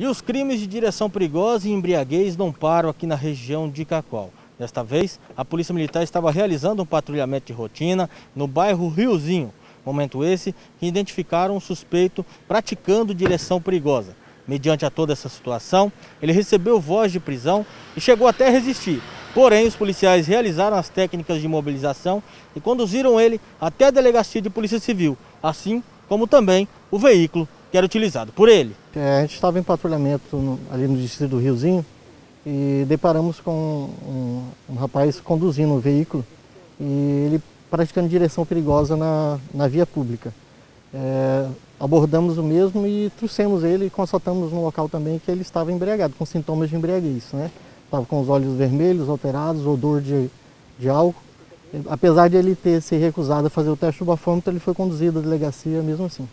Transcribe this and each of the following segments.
E os crimes de direção perigosa e embriaguez não param aqui na região de Cacol. Desta vez, a Polícia Militar estava realizando um patrulhamento de rotina no bairro Riozinho. Momento esse que identificaram um suspeito praticando direção perigosa. Mediante a toda essa situação, ele recebeu voz de prisão e chegou até a resistir. Porém, os policiais realizaram as técnicas de mobilização e conduziram ele até a delegacia de Polícia Civil, assim como também o veículo que era utilizado por ele. É, a gente estava em patrulhamento no, ali no distrito do Riozinho e deparamos com um, um, rapaz conduzindo um veículo e ele praticando direção perigosa na, na via pública. É, abordamos o mesmo e trouxemos ele e constatamos no local também que ele estava embriagado, com sintomas de embriaguez. Né? Estava com os olhos vermelhos, alterados, odor de, de álcool. Apesar de ele ter se recusado a fazer o teste do bafômetro, ele foi conduzido à delegacia mesmo assim.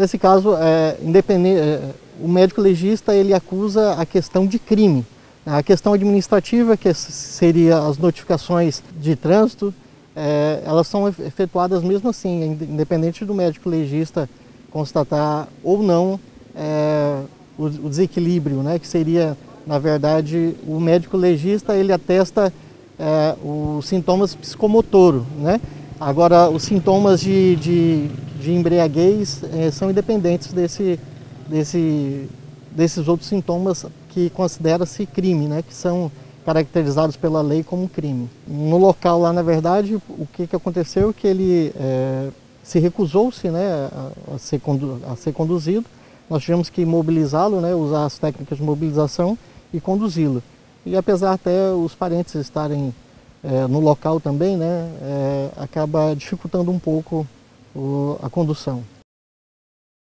Nesse caso, é, é, o médico legista ele acusa a questão de crime. A questão administrativa, que seria as notificações de trânsito, é, elas são efetuadas mesmo assim, independente do médico legista constatar ou não é, o, o, desequilíbrio, né, que seria, na verdade, o médico legista ele atesta é, os sintomas psicomotoro, né? Agora, os sintomas de, de, de embriaguez é, são independentes desse, desse, desses outros sintomas que considera-se crime, né, que são caracterizados pela lei como crime. No local lá, na verdade, o que, que aconteceu que ele é, se recusou-se né, a, a, ser a ser conduzido, nós tivemos que mobilizá-lo, né, usar as técnicas de mobilização e conduzi-lo. E apesar até os parentes estarem é, no local também, né, é, acaba dificultando um pouco o, a condução.